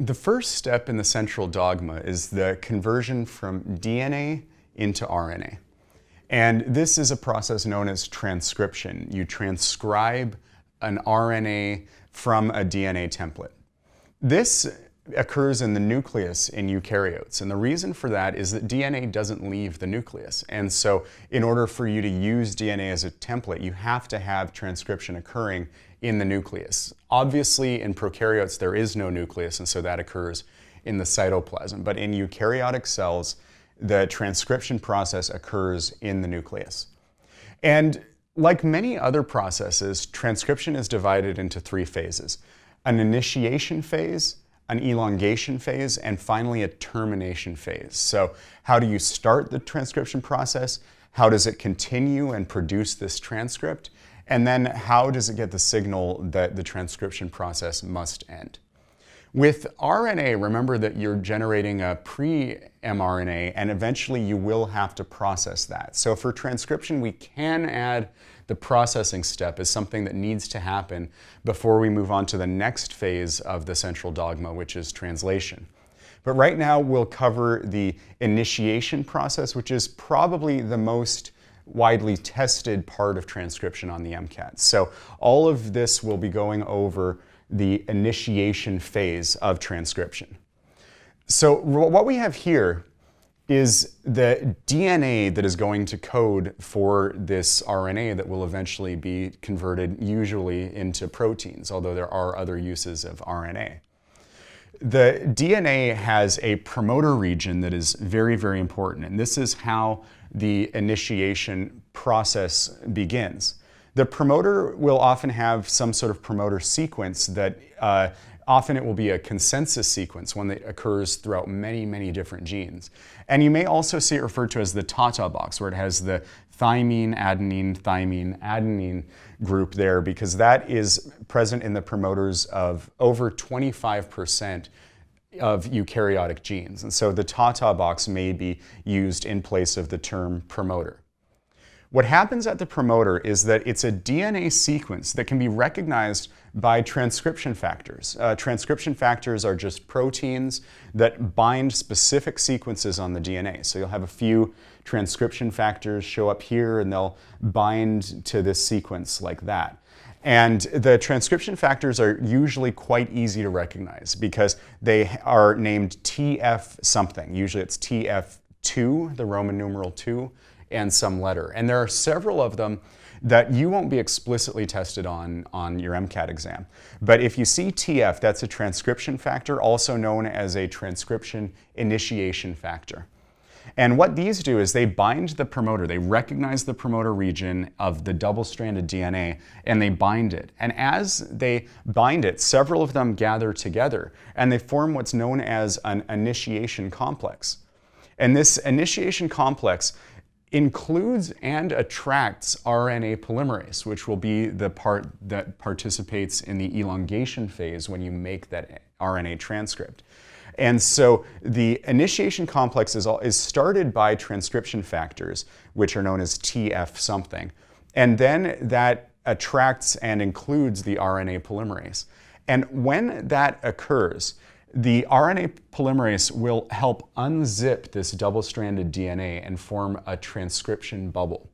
The first step in the central dogma is the conversion from DNA into RNA. And this is a process known as transcription. You transcribe an RNA from a DNA template. This occurs in the nucleus in eukaryotes. And the reason for that is that DNA doesn't leave the nucleus. And so in order for you to use DNA as a template, you have to have transcription occurring in the nucleus. Obviously, in prokaryotes, there is no nucleus, and so that occurs in the cytoplasm. But in eukaryotic cells, the transcription process occurs in the nucleus. And like many other processes, transcription is divided into three phases an initiation phase, an elongation phase, and finally a termination phase. So, how do you start the transcription process? How does it continue and produce this transcript? And then how does it get the signal that the transcription process must end? With RNA, remember that you're generating a pre-mRNA and eventually you will have to process that. So for transcription, we can add the processing step is something that needs to happen before we move on to the next phase of the central dogma, which is translation. But right now we'll cover the initiation process, which is probably the most widely tested part of transcription on the MCAT. So all of this will be going over the initiation phase of transcription. So what we have here is the DNA that is going to code for this RNA that will eventually be converted usually into proteins, although there are other uses of RNA. The DNA has a promoter region that is very, very important, and this is how the initiation process begins. The promoter will often have some sort of promoter sequence that uh, often it will be a consensus sequence, one that occurs throughout many, many different genes. And you may also see it referred to as the TATA box, where it has the thymine, adenine, thymine, adenine group there, because that is present in the promoters of over 25% of eukaryotic genes. And so the TATA box may be used in place of the term promoter. What happens at the promoter is that it's a DNA sequence that can be recognized by transcription factors. Uh, transcription factors are just proteins that bind specific sequences on the DNA. So you'll have a few transcription factors show up here and they'll bind to this sequence like that. And the transcription factors are usually quite easy to recognize because they are named TF something. Usually it's TF2, the Roman numeral 2, and some letter. And there are several of them that you won't be explicitly tested on on your MCAT exam. But if you see TF, that's a transcription factor, also known as a transcription initiation factor. And what these do is they bind the promoter. They recognize the promoter region of the double-stranded DNA and they bind it. And as they bind it, several of them gather together and they form what's known as an initiation complex. And this initiation complex includes and attracts RNA polymerase, which will be the part that participates in the elongation phase when you make that RNA transcript. And so the initiation complex is, all, is started by transcription factors, which are known as TF something. And then that attracts and includes the RNA polymerase. And when that occurs, the RNA polymerase will help unzip this double-stranded DNA and form a transcription bubble.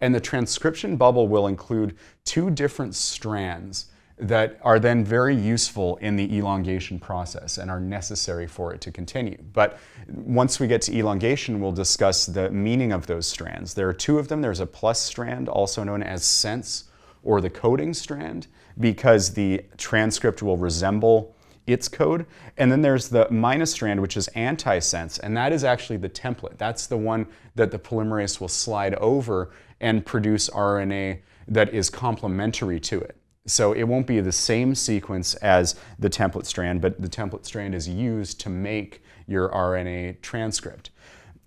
And the transcription bubble will include two different strands that are then very useful in the elongation process and are necessary for it to continue. But once we get to elongation, we'll discuss the meaning of those strands. There are two of them. There's a plus strand, also known as sense, or the coding strand, because the transcript will resemble its code. And then there's the minus strand, which is antisense, and that is actually the template. That's the one that the polymerase will slide over and produce RNA that is complementary to it. So it won't be the same sequence as the template strand, but the template strand is used to make your RNA transcript.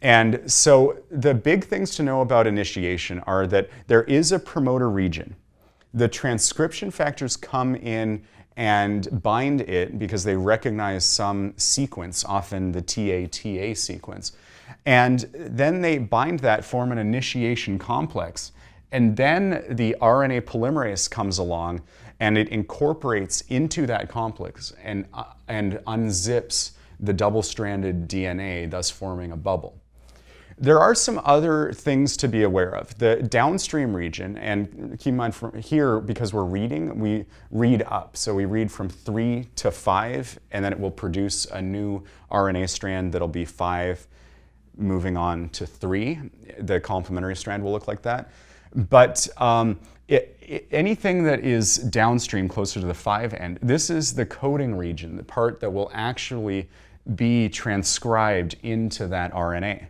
And so the big things to know about initiation are that there is a promoter region. The transcription factors come in and bind it because they recognize some sequence, often the TATA sequence. And then they bind that, form an initiation complex, And then the RNA polymerase comes along and it incorporates into that complex and, uh, and unzips the double-stranded DNA, thus forming a bubble. There are some other things to be aware of. The downstream region, and keep in mind from here, because we're reading, we read up. So we read from three to five, and then it will produce a new RNA strand that'll be five, moving on to three. The complementary strand will look like that. But um, it, it, anything that is downstream, closer to the five end, this is the coding region, the part that will actually be transcribed into that RNA.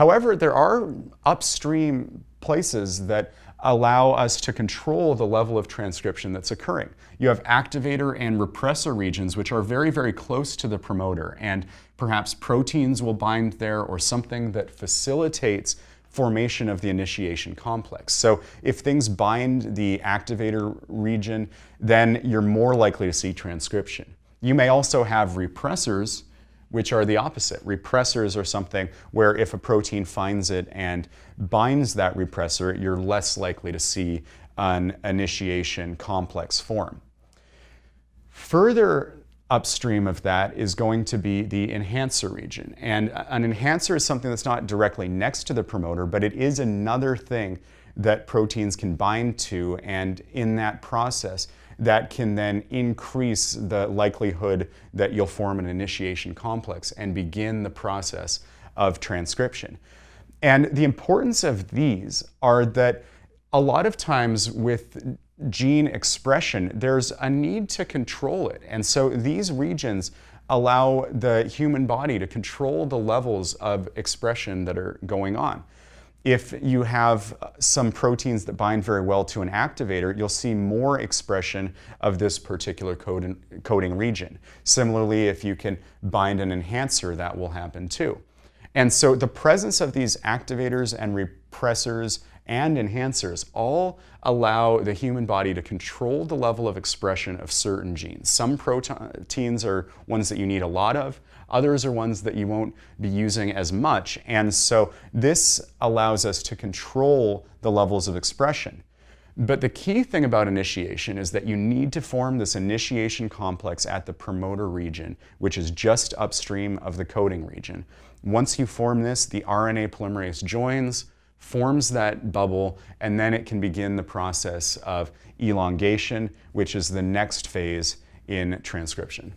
However, there are upstream places that allow us to control the level of transcription that's occurring. You have activator and repressor regions, which are very, very close to the promoter, and perhaps proteins will bind there or something that facilitates formation of the initiation complex. So if things bind the activator region, then you're more likely to see transcription. You may also have repressors which are the opposite. Repressors are something where if a protein finds it and binds that repressor, you're less likely to see an initiation complex form. Further upstream of that is going to be the enhancer region. And an enhancer is something that's not directly next to the promoter, but it is another thing that proteins can bind to. And in that process, that can then increase the likelihood that you'll form an initiation complex and begin the process of transcription. And the importance of these are that a lot of times with gene expression, there's a need to control it. And so these regions allow the human body to control the levels of expression that are going on. If you have some proteins that bind very well to an activator, you'll see more expression of this particular coding, region. Similarly, if you can bind an enhancer, that will happen too. And so the presence of these activators and repressors and enhancers all allow the human body to control the level of expression of certain genes. Some proteins are ones that you need a lot of, others are ones that you won't be using as much. And so this allows us to control the levels of expression. But the key thing about initiation is that you need to form this initiation complex at the promoter region, which is just upstream of the coding region. Once you form this, the RNA polymerase joins, forms that bubble, and then it can begin the process of elongation, which is the next phase in transcription.